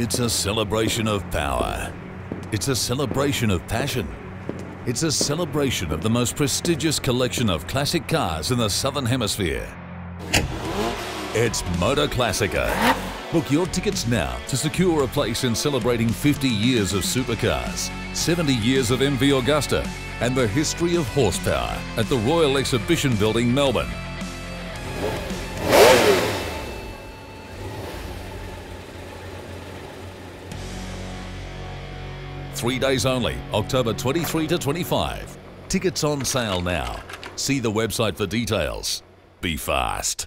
It's a celebration of power. It's a celebration of passion. It's a celebration of the most prestigious collection of classic cars in the Southern Hemisphere. It's Motorclassica. Book your tickets now to secure a place in celebrating 50 years of supercars, 70 years of MV Agusta, and the history of horsepower at the Royal Exhibition Building, Melbourne. Three days only, October 23 to 25. Tickets on sale now. See the website for details. Be fast.